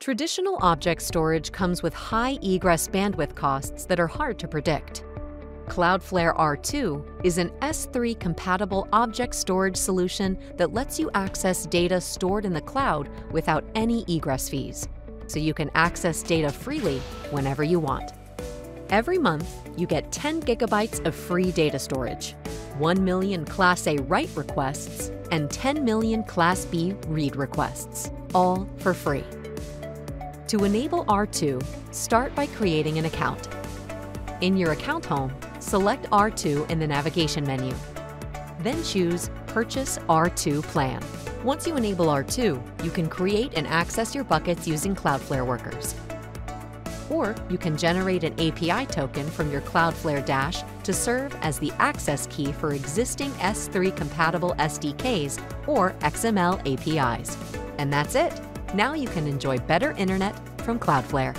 Traditional object storage comes with high egress bandwidth costs that are hard to predict. Cloudflare R2 is an S3 compatible object storage solution that lets you access data stored in the cloud without any egress fees, so you can access data freely whenever you want. Every month, you get 10 gigabytes of free data storage, 1 million Class A write requests, and 10 million Class B read requests, all for free. To enable R2, start by creating an account. In your account home, select R2 in the navigation menu. Then choose Purchase R2 Plan. Once you enable R2, you can create and access your buckets using Cloudflare Workers. Or you can generate an API token from your Cloudflare Dash to serve as the access key for existing S3 compatible SDKs or XML APIs. And that's it. Now you can enjoy better internet from Cloudflare.